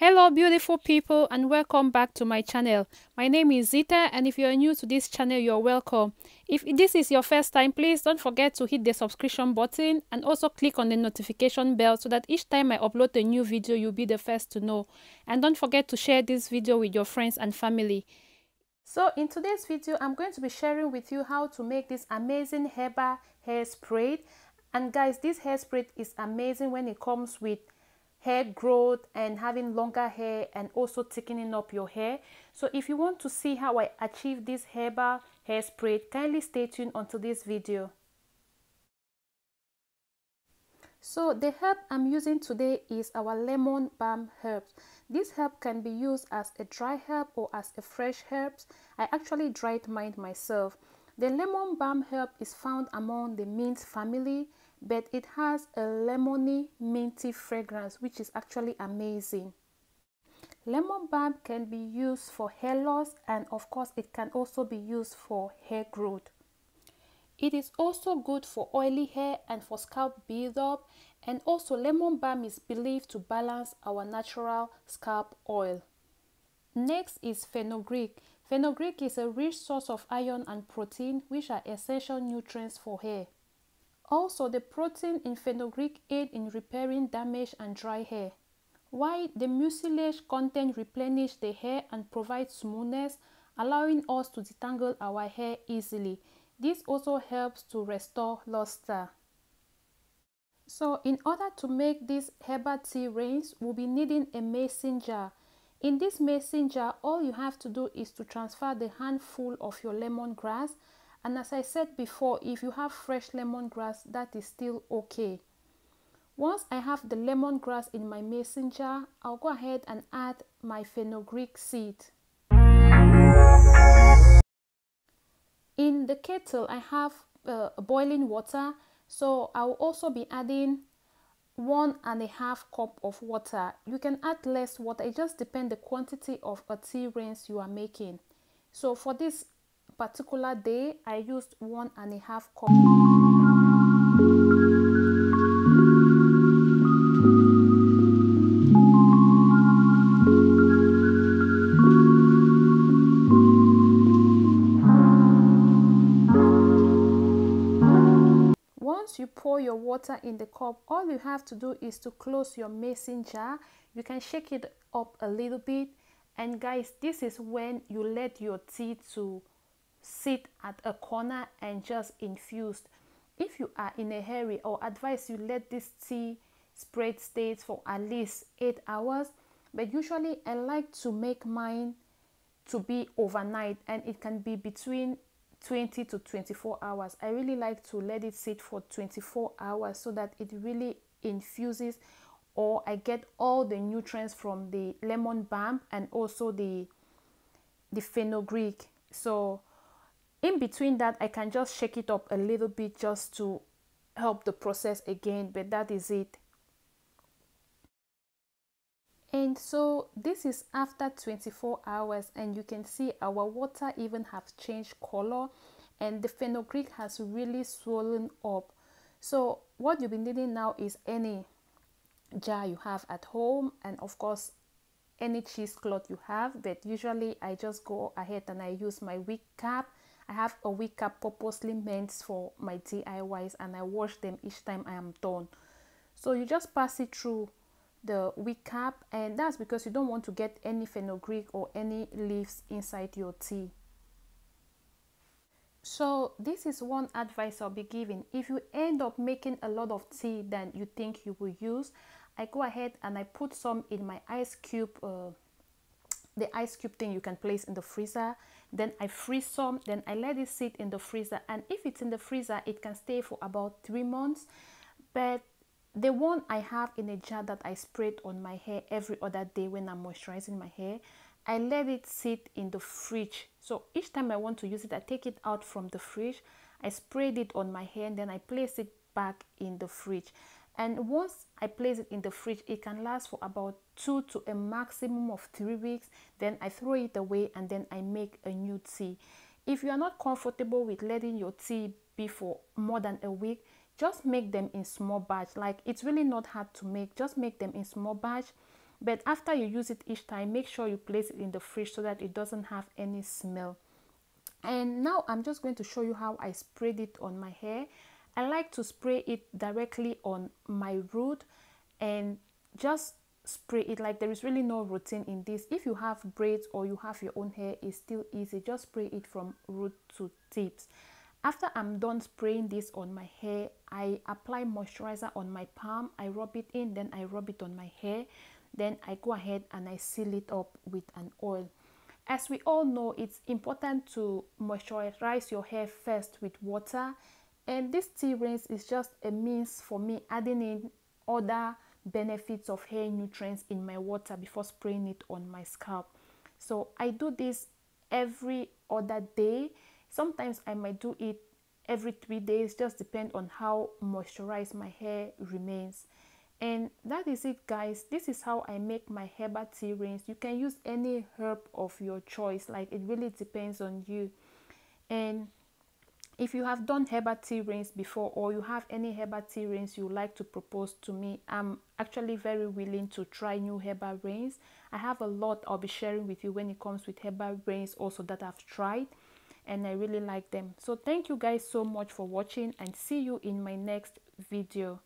Hello beautiful people and welcome back to my channel. My name is Zita and if you are new to this channel you're welcome. If this is your first time please don't forget to hit the subscription button and also click on the notification bell so that each time I upload a new video you'll be the first to know. And don't forget to share this video with your friends and family. So in today's video I'm going to be sharing with you how to make this amazing herbal hairspray. And guys this hairspray is amazing when it comes with hair growth and having longer hair and also thickening up your hair. So if you want to see how i achieve this herbal hairspray kindly stay tuned until this video. So the herb i'm using today is our lemon balm herbs. This herb can be used as a dry herb or as a fresh herbs. I actually dried mine myself. The lemon balm herb is found among the mint family but it has a lemony minty fragrance which is actually amazing. Lemon balm can be used for hair loss and of course it can also be used for hair growth. It is also good for oily hair and for scalp buildup and also lemon balm is believed to balance our natural scalp oil. Next is fenugreek. Fenugreek is a rich source of iron and protein which are essential nutrients for hair also, the protein in fenugreek aid in repairing damaged and dry hair. While the mucilage content replenish the hair and provide smoothness, allowing us to detangle our hair easily. This also helps to restore luster. So in order to make this herbal tea rinse, we'll be needing a mason jar. In this mason jar, all you have to do is to transfer the handful of your lemongrass and as I said before, if you have fresh lemongrass, that is still okay. Once I have the lemongrass in my mason jar, I'll go ahead and add my fenugreek seed. In the kettle, I have uh, boiling water, so I'll also be adding one and a half cup of water. You can add less water, it just depends the quantity of a tea rinse you are making. So for this particular day I used one and a half cup. Once you pour your water in the cup, all you have to do is to close your mason jar. You can shake it up a little bit and guys this is when you let your tea to sit at a corner and just infuse. If you are in a hurry or advise you let this tea spread stay for at least 8 hours but usually I like to make mine to be overnight and it can be between 20 to 24 hours. I really like to let it sit for 24 hours so that it really infuses or I get all the nutrients from the lemon balm and also the the fenugreek. So in between that i can just shake it up a little bit just to help the process again but that is it. And so this is after 24 hours and you can see our water even have changed color and the fenugreek has really swollen up. So what you'll be needing now is any jar you have at home and of course any cheesecloth you have but usually i just go ahead and i use my wig cap I have a wig cap purposely meant for my DIYs and I wash them each time I am done. So you just pass it through the wig cap and that's because you don't want to get any fenugreek or any leaves inside your tea. So this is one advice I'll be giving. If you end up making a lot of tea than you think you will use, I go ahead and I put some in my ice cube, uh, the ice cube thing you can place in the freezer. Then I freeze some then I let it sit in the freezer. And if it's in the freezer it can stay for about three months. But the one I have in a jar that I sprayed on my hair every other day when I'm moisturizing my hair I let it sit in the fridge. So each time I want to use it I take it out from the fridge. I sprayed it on my hair and then I place it back in the fridge and once I place it in the fridge it can last for about two to a maximum of three weeks. Then I throw it away and then I make a new tea. If you are not comfortable with letting your tea be for more than a week just make them in small batch. Like it's really not hard to make. Just make them in small batch. But after you use it each time make sure you place it in the fridge so that it doesn't have any smell. And now I'm just going to show you how I sprayed it on my hair I like to spray it directly on my root and just spray it like there is really no routine in this. If you have braids or you have your own hair it's still easy. Just spray it from root to tips. After i'm done spraying this on my hair i apply moisturizer on my palm i rub it in then i rub it on my hair. Then i go ahead and i seal it up with an oil. As we all know it's important to moisturize your hair first with water and this tea rinse is just a means for me adding in other benefits of hair nutrients in my water before spraying it on my scalp. So I do this every other day. Sometimes I might do it every three days, just depend on how moisturized my hair remains. And that is it guys. This is how I make my herbal tea rinse. You can use any herb of your choice. Like it really depends on you. And if you have done herbal tea rinse before or you have any herbal tea rinse you like to propose to me, I'm actually very willing to try new herbal rinse. I have a lot I'll be sharing with you when it comes with herbal rinse also that I've tried and I really like them. So thank you guys so much for watching and see you in my next video.